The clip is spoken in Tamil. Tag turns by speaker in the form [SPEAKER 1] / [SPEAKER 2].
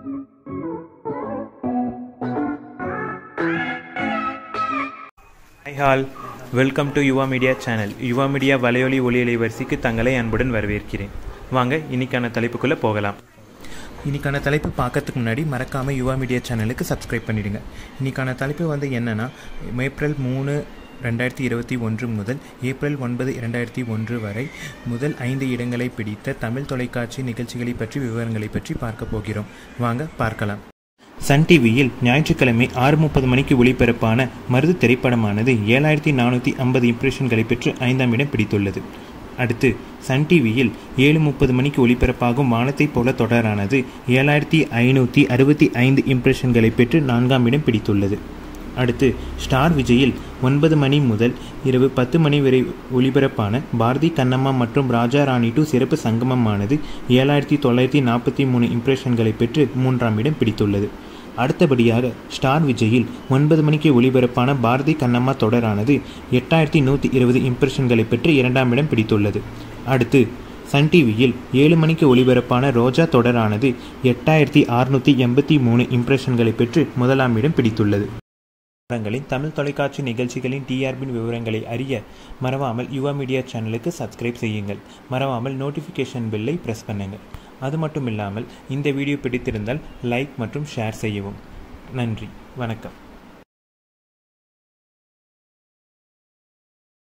[SPEAKER 1] Hi all welcome to Yuva media channel Yuva media வலையொலி ஒளியலை வரிசைக்கு தங்களை அன்புடன் வரவேற்கிறேன். வாங்க இன்னைக்கான தலைப்புக்குள்ளே போகலாம். இன்னைக்கான தலைப்பு பார்க்கறதுக்கு முன்னாடி மறக்காமல் யுவா மீடியா சேனலுக்கு சப்ஸ்கிரைப் பண்ணிவிடுங்க இன்னைக்கான தலைப்பு வந்து என்னென்னா ஏப்ரல் மூணு ரெண்டாயிரத்தி இருபத்தி ஒன்று முதல் ஏப்ரல் ஒன்பது இரண்டாயிரத்தி ஒன்று வரை முதல் ஐந்து இடங்களை பிடித்த தமிழ் தொலைக்காட்சி நிகழ்ச்சிகளை பற்றி விவரங்களை பற்றி பார்க்க போகிறோம். வாங்க பார்க்கலாம். சன் டிவியில் ஞாயிற்றுக்கிழமை ஆறு முப்பது மணிக்கு ஒளிபரப்பான மருது திரைப்படமானது ஏழாயிரத்தி நானூற்றி ஐம்பது இம்ப்ரெஷன்களை பெற்று ஐந்தாம் இடம் பிடித்துள்ளது. அடுத்து சன் டிவியில் ஏழு முப்பது மணிக்கு ஒளிபரப்பாகும் வானத்தைப் போல தொடரானது ஏழாயிரத்தி ஐநூற்றி அறுபத்தி ஐந்து இம்ப்ரெஷன்களை பெற்று நான்காம் இடம் பிடித்துள்ளது. அடுத்து ஸ்டார் விஜயில் ஒன்பது மணி முதல் இரவு பத்து மணி வரை ஒளிபரப்பான பாரதி கண்ணம்மா மற்றும் ராஜா ராணி டூ சிறப்பு சங்கமமானது ஏழாயிரத்தி தொள்ளாயிரத்தி நாற்பத்தி மூணு இம்ப்ரெஷன்களை பெற்று மூன்றாம் இடம் பிடித்துள்ளது. அடுத்தபடியாக ஸ்டார் விஜயில் ஒன்பது மணிக்கு ஒளிபரப்பான பாரதி கண்ணம்மா தொடரானது எட்டாயிரத்தி நூற்றி இருபது இம்ப்ரெஷன்களை பெற்று இரண்டாம் இடம் பிடித்துள்ளது. அடுத்து சன் டிவியில் ஏழு மணிக்கு ஒளிபரப்பான ரோஜா தொடரானது எட்டாயிரத்தி அறுநூற்றி எண்பத்தி மூணு இம்ப்ரெஷன்களை பெற்று முதலாம் இடம் பிடித்துள்ளது. விவரங்களின் தமிழ் தொலைக்காட்சி நிகழ்ச்சிகளின் டிஆர்பின் விவரங்களை அறிய மறவாமல் யுவா மீடியா சேனலுக்கு சப்ஸ்கிரைப் செய்யுங்கள். மறவாமல் நோட்டிஃபிகேஷன் பில்லை ப்ரெஸ் பண்ணுங்கள். அது மட்டும் இல்லாமல் இந்த வீடியோ பிடித்திருந்தால் லைக் மற்றும் ஷேர் செய்யவும். நன்றி. வணக்கம்.